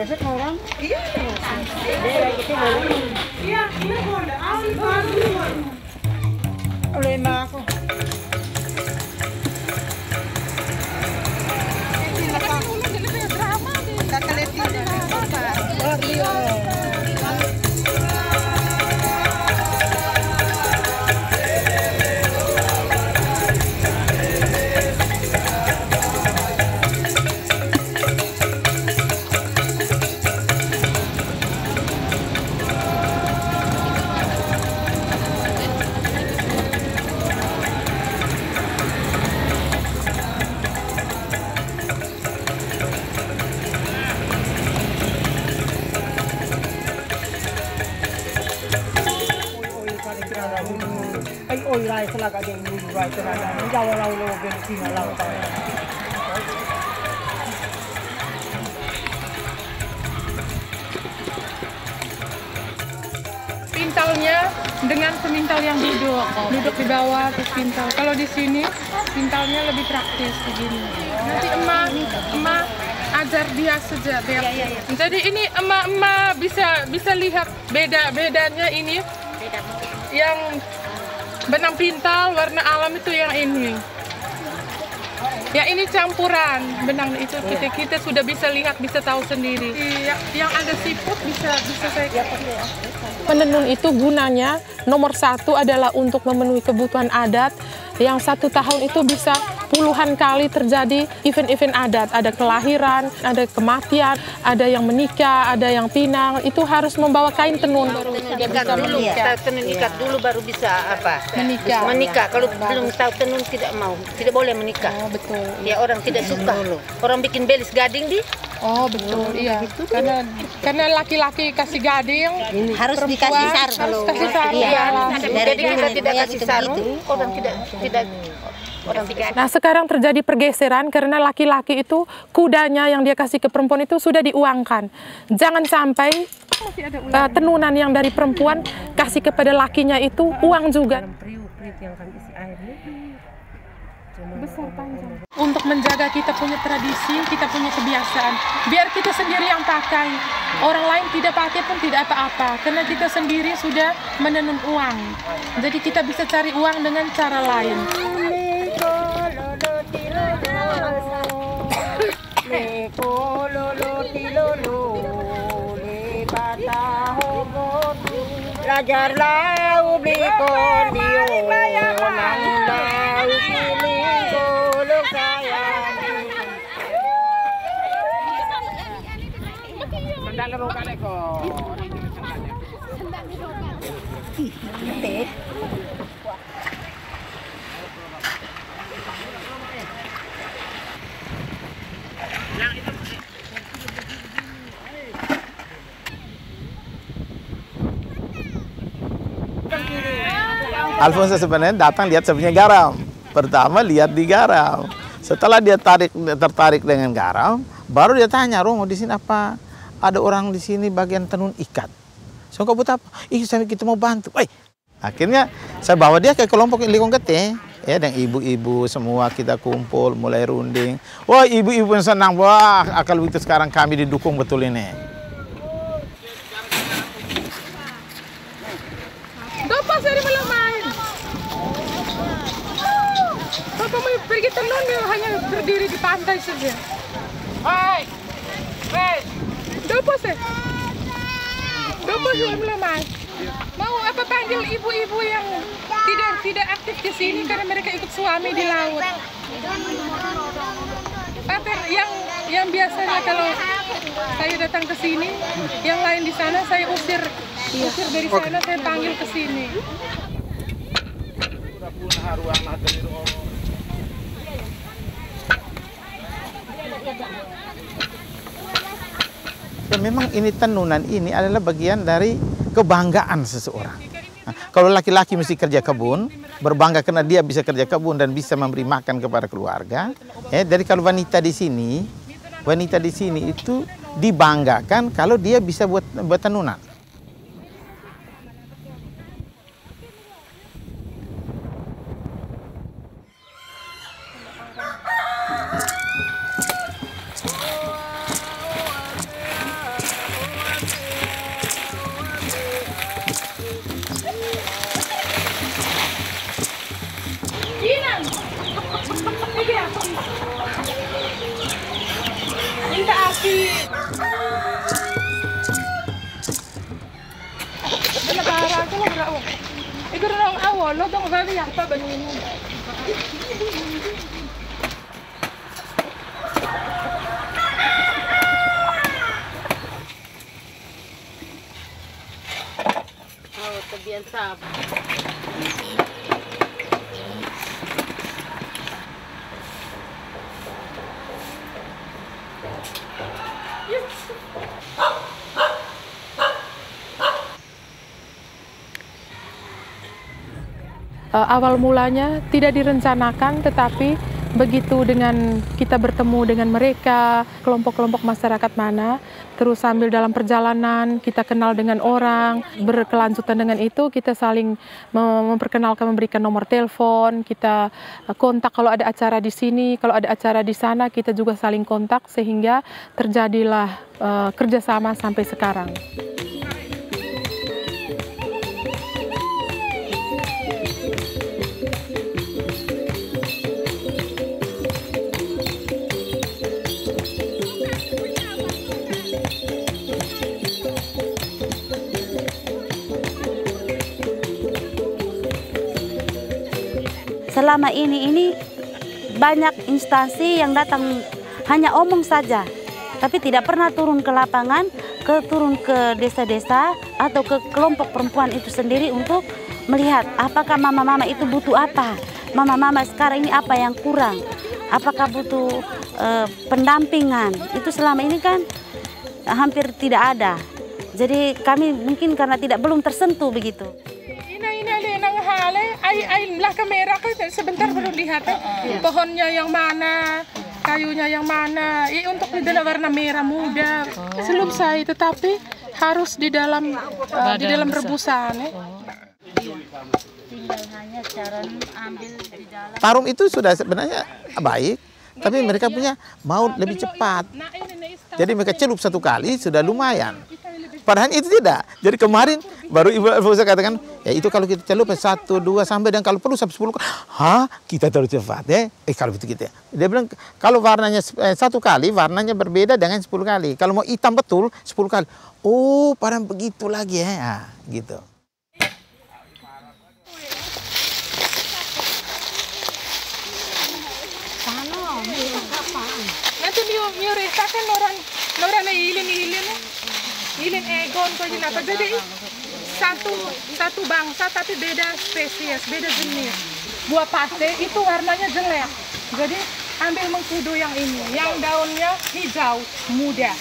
rồi rất ngon lắm. Để đây cái hồ. Duduk di bawah terus pintal kalau di sini pintalnya lebih praktis begini. Nanti emak emak ajar dia saja biar jadi ini emak-emak bisa bisa lihat beda bedanya ini yang benang pintal warna alam itu yang ini Ya ini campuran benang itu kita kita sudah bisa lihat bisa tahu sendiri. Iya, yang ada siput bisa bisa saya Penenun itu gunanya nomor satu adalah untuk memenuhi kebutuhan adat. Yang satu tahun itu bisa puluhan kali terjadi event-event adat. Ada kelahiran, ada kematian, ada yang menikah, ada yang pinang. Itu harus membawa kain tenun. ikat dulu, kita tenun ikat dulu baru bisa apa? Menikah. Menikah. Kalau belum tahu tenun tidak mau, tidak boleh menikah. Oh betul. Ya orang tidak suka. Orang bikin belis gading di Oh betul, iya. Karena karena laki-laki kasih gading, harus dikasih sarung. harus kasih sarung. Iya. Iya. Jadi kita tidak ya, kasih gitu, sarung, gitu. orang tidak tidak Nah sekarang terjadi pergeseran karena laki-laki itu kudanya yang dia kasih ke perempuan itu sudah diuangkan. Jangan sampai uh, tenunan yang dari perempuan kasih kepada lakinya itu uang juga. Besar panjang. Untuk menjaga kita punya tradisi, kita punya kebiasaan. Biar kita sendiri yang pakai. Orang lain tidak pakai pun tidak apa-apa. Karena kita sendiri sudah menenun uang. Jadi kita bisa cari uang dengan cara lain. Rajar lau blikon diyo Nang daw siling kulog sayang Sandal rokan ko Sandal rokan Sandal rokan Alfonso sebenarnya datang lihat sebenarnya garam. Pertama lihat di garam. Setelah dia tarik tertarik dengan garam, baru dia tanya, "Romo di sini apa? Ada orang di sini bagian tenun ikat." So kau buat apa? Ih, saya kita mau bantu. Woi. Akhirnya saya bawa dia ke kelompok Likong Gete. Ya, dan ibu-ibu semua kita kumpul, mulai runding. Wah, ibu-ibu senang. Wah, akal itu sekarang kami didukung betul ini. Mau pergi tenun dia hanya berdiri di pantai saja. Hai, hai. Dopa sih. Dopa sih malam main. Mau apa panggil ibu-ibu yang tidak tidak aktif di sini karena mereka ikut suami di laut. Pater yang yang biasanya kalau saya datang ke sini, yang lain di sana saya usir usir dari sana saya panggil ke sini. Ya, memang ini tenunan ini adalah bagian dari kebanggaan seseorang. Nah, kalau laki-laki mesti kerja kebun, berbangga karena dia bisa kerja kebun dan bisa memberi makan kepada keluarga. Ya, dari kalau wanita di sini, wanita di sini itu dibanggakan kalau dia bisa buat buat tenunan. Shit! Ano ba ara ko lang raw? Iguro na ang awo, lo dong ba niya pa sab. Eh, awal mulanya tidak direncanakan tetapi begitu dengan kita bertemu dengan mereka kelompok-kelompok masyarakat mana terus sambil dalam perjalanan kita kenal dengan orang berkelanjutan dengan itu kita saling mem- memperkenalkan memberikan nomor telepon kita eh, kontak kalau ada acara di sini kalau ada acara di sana kita juga saling kontak sehingga terjadilah eh, kerjasama sampai sekarang. Selama ini ini banyak instansi yang datang hanya omong saja tapi tidak pernah turun ke lapangan ke turun ke desa-desa atau ke kelompok perempuan itu sendiri untuk melihat apakah mama-mama itu butuh apa mama-mama sekarang ini apa yang kurang apakah butuh eh, pendampingan. Itu selama ini kan hampir tidak ada. Jadi kami mungkin karena tidak belum tersentuh begitu ay ay lah kamera kan sebentar belum lihat eh. pohonnya yang mana kayunya yang mana eh, untuk di dalam warna merah muda selesai tetapi harus di dalam eh, di dalam rebusan eh. hanya cara ambil di dalam Tarum itu sudah sebenarnya baik, tapi mereka punya mau lebih cepat. Nah. Jadi mereka celup satu kali sudah lumayan. Padahal itu tidak. Jadi kemarin baru Ibu Alfosa katakan, ya itu kalau kita celup satu, dua, sampai dan kalau perlu sampai sepuluh kali. Hah? Kita terus cepat ya? Eh kalau begitu kita. Dia bilang, kalau warnanya eh, satu kali, warnanya berbeda dengan sepuluh kali. Kalau mau hitam betul, sepuluh kali. Oh, pada begitu lagi ya. Ah, gitu. Nanti mio mio resta kan orang orang na ilin ilin ilin egon ko yun apa? Jadi satu satu bangsa tapi beda spesies beda jenis. Buah pate itu warnanya jelek. Jadi ambil mengkudu yang ini. Yang daunnya hijau muda.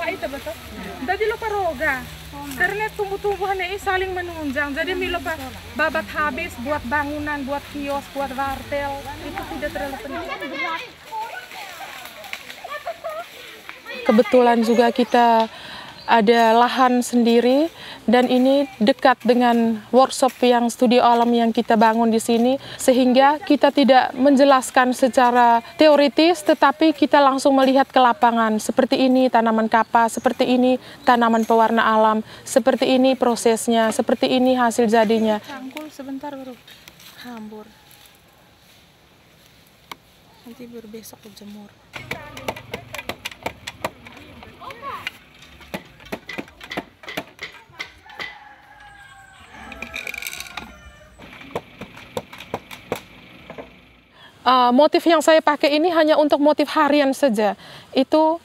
Ay, ito ba to? Dadi lo paroga. Karena tumbuh-tumbuhannya ini saling menunjang. Jadi milo pa- babat habis buat bangunan, buat kios, buat wartel itu tidak terlalu penting. Kebetulan juga kita ada lahan sendiri dan ini dekat dengan workshop yang studio alam yang kita bangun di sini sehingga kita tidak menjelaskan secara teoritis tetapi kita langsung melihat ke lapangan seperti ini tanaman kapas, seperti ini tanaman pewarna alam, seperti ini prosesnya, seperti ini hasil jadinya. Cangkul sebentar baru hambur. Nanti berbesok jemur. Uh, motif yang saya pakai ini hanya untuk motif harian saja. Itu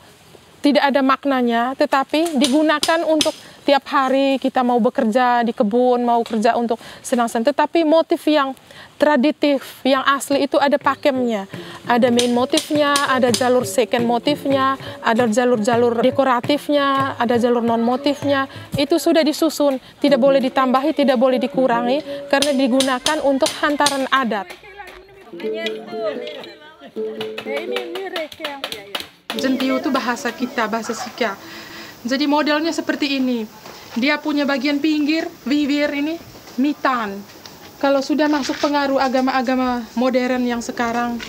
tidak ada maknanya, tetapi digunakan untuk tiap hari kita mau bekerja di kebun, mau kerja untuk senang-senang. Tetapi motif yang traditif, yang asli itu ada pakemnya. Ada main motifnya, ada jalur second motifnya, ada jalur-jalur dekoratifnya, ada jalur non motifnya. Itu sudah disusun, tidak boleh ditambahi, tidak boleh dikurangi, karena digunakan untuk hantaran adat. Jentiu itu bahasa kita, bahasa Sika. Jadi modelnya seperti ini. Dia punya bagian pinggir, bibir ini, mitan. Kalau sudah masuk pengaruh agama-agama modern yang sekarang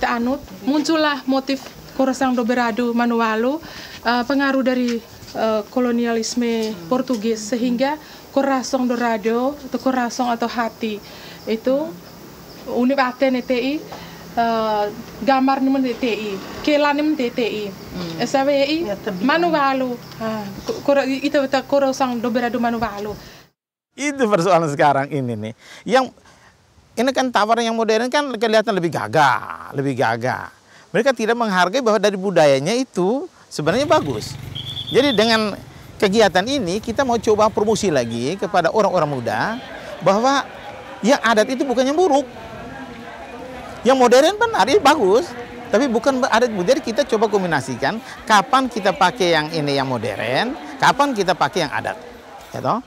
kita anut, muncullah motif Corosang do Berado Manualo, uh, pengaruh dari uh, kolonialisme Portugis, sehingga Coração Dourado atau Coração atau hati itu unip aten TI uh, gambar ni men TI kela ni men TI SAWI manu walu koro itu ta koro sang do beradu manu walu Itu persoalan sekarang ini nih. Yang ini kan tawaran yang modern kan kelihatan lebih gagah, lebih gagah. Mereka tidak menghargai bahwa dari budayanya itu sebenarnya bagus. Jadi dengan kegiatan ini kita mau coba promosi lagi kepada orang-orang muda bahwa yang adat itu bukan yang buruk. Yang modern benar, ini bagus. Tapi bukan adat budaya kita coba kombinasikan kapan kita pakai yang ini yang modern, kapan kita pakai yang adat. Ya toh?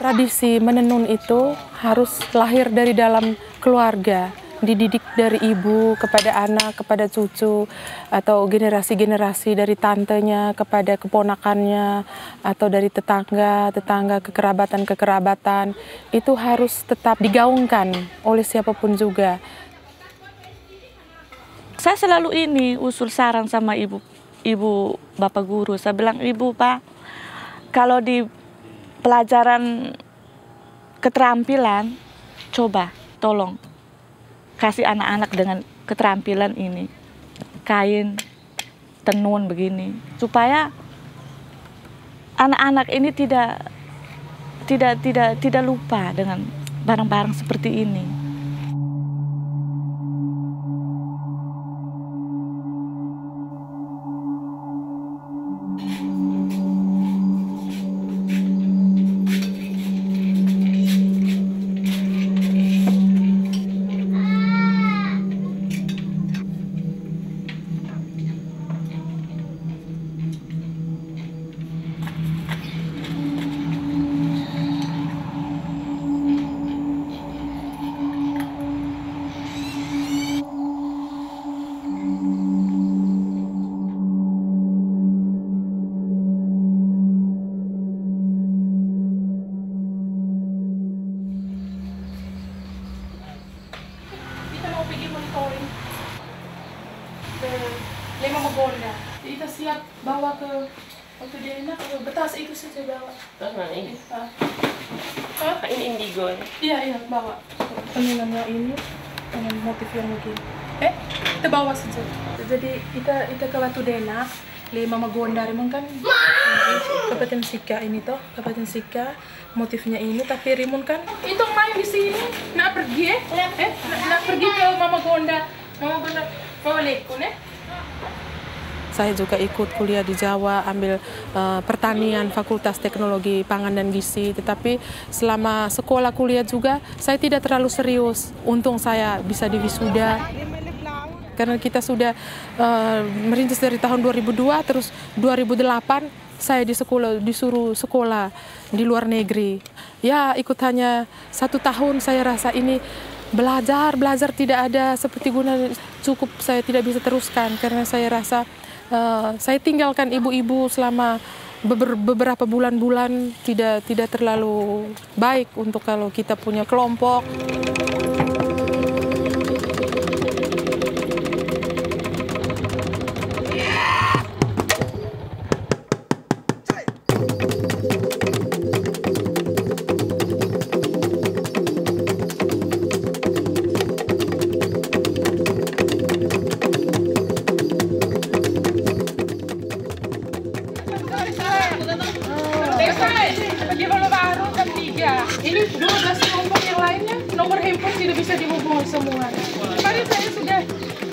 Tradisi menenun itu harus lahir dari dalam keluarga, dididik dari ibu kepada anak, kepada cucu, atau generasi-generasi dari tantenya kepada keponakannya, atau dari tetangga, tetangga kekerabatan-kekerabatan, itu harus tetap digaungkan oleh siapa pun juga. Saya selalu ini usul saran sama ibu, ibu bapak guru. Saya bilang ibu pak, kalau di pelajaran keterampilan, coba tolong kasih anak-anak dengan keterampilan ini kain tenun begini supaya anak-anak ini tidak tidak tidak tidak lupa dengan barang-barang seperti ini. Bawa. Nah, ini. Ah. Ah, ini indigo. Iya, iya, bawa. Penunannya ini dengan motif yang begini. Eh, kita bawa saja. Jadi kita kita ke Batu Mama Gondar emang kan Kabupaten Sika ini toh, Kabupaten Sika motifnya ini tapi Rimun kan itu main di sini nak pergi eh eh nak, nak pergi ke Mama Gondar Mama Gondar Mama Lekun eh Saya juga ikut kuliah di Jawa, ambil eh, pertanian, Fakultas Teknologi Pangan dan Gizi. Tetapi selama sekolah kuliah juga, saya tidak terlalu serius. Untung saya bisa di wisuda. Karena kita sudah eh, merintis dari tahun 2002, terus 2008 saya di sekolah disuruh sekolah di luar negeri. Ya ikut hanya satu tahun saya rasa ini belajar belajar tidak ada seperti guna cukup saya tidak bisa teruskan karena saya rasa eh, saya tinggalkan ibu-ibu selama beber- beberapa bulan-bulan tidak tidak terlalu baik untuk kalau kita punya kelompok. Baru jam 3. Ini 12 kelompok yang lainnya nomor handphone tidak bisa dihubungi semua. Kemarin saya sudah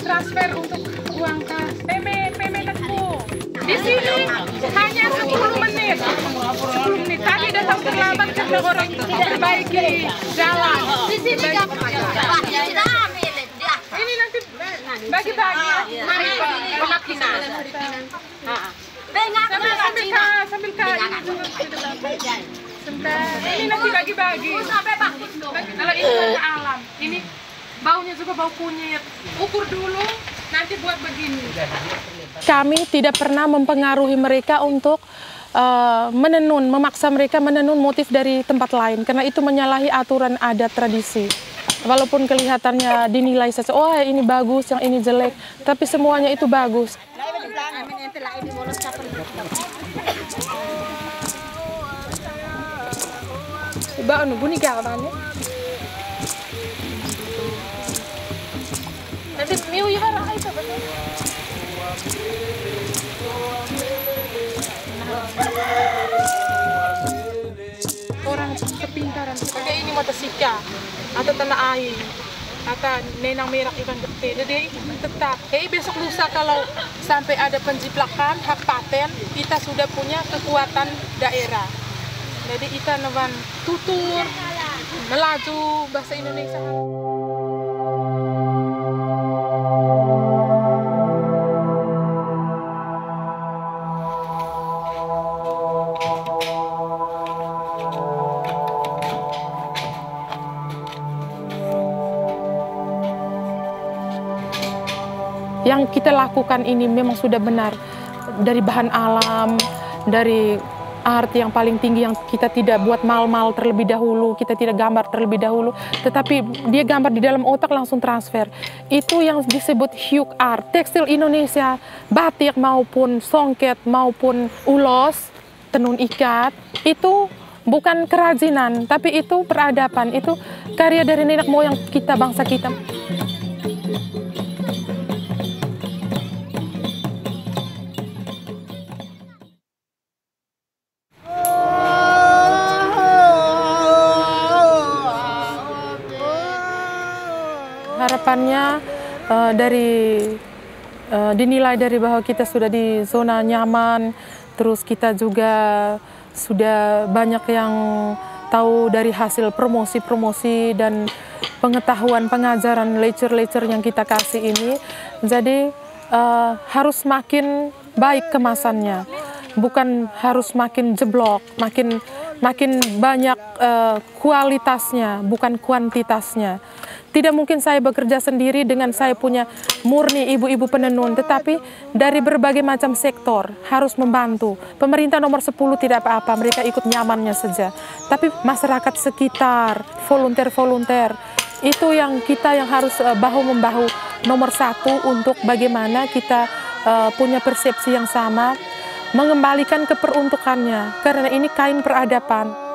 transfer untuk uang kas. Peme, peme teku. Di sini hanya 10 menit. 10 menit. Tadi datang terlambat karena orang perbaiki jalan. Di sini Ini nanti bagi-bagi. Mari, pemakinan. Sambil sambil ka, sambil ka. Sebentar. Ini nanti bagi-bagi. Bagi- Kalau ini ke alam. Ini baunya juga bau kunyit. Ukur dulu, nanti buat begini. Kami tidak pernah mempengaruhi mereka untuk eh, menenun, memaksa mereka menenun motif dari tempat lain karena itu menyalahi aturan adat tradisi. Walaupun kelihatannya dinilai saja, oh ini bagus, yang ini jelek, tapi semuanya itu bagus. Ba ano, bunyi gawannya. Nanti miu ya itu betul. Orang kepintaran. Pakai ini motosikal atau tanah air atau nenang merah ikan gede jadi tetap. Eh besok lusa kalau sampai ada penjiplakan hak paten kita sudah punya kekuatan daerah. Jadi kita nevan tutur melaju bahasa Indonesia yang kita lakukan ini memang sudah benar dari bahan alam, dari art yang paling tinggi yang kita tidak buat mal-mal terlebih dahulu, kita tidak gambar terlebih dahulu, tetapi dia gambar di dalam otak langsung transfer. Itu yang disebut hue art, tekstil Indonesia, batik maupun songket maupun ulos, tenun ikat, itu bukan kerajinan, tapi itu peradaban, itu karya dari nenek moyang kita, bangsa kita. Harapannya eh, dari eh, dinilai dari bahwa kita sudah di zona nyaman, terus kita juga sudah banyak yang tahu dari hasil promosi-promosi dan pengetahuan pengajaran lecture-lecture yang kita kasih ini. Jadi eh, harus makin baik kemasannya, bukan harus makin jeblok, makin makin banyak eh, kualitasnya, bukan kuantitasnya. Tidak mungkin saya bekerja sendiri dengan saya punya murni ibu-ibu penenun, tetapi dari berbagai macam sektor harus membantu. Pemerintah nomor 10 tidak apa-apa, mereka ikut nyamannya saja. Tapi masyarakat sekitar, volunteer-volunteer, itu yang kita yang harus eh, bahu-membahu nomor satu untuk bagaimana kita eh, punya persepsi yang sama mengembalikan keperuntukannya karena ini kain peradaban.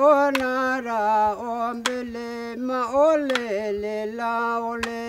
o na ra o mbele ma o le le la o le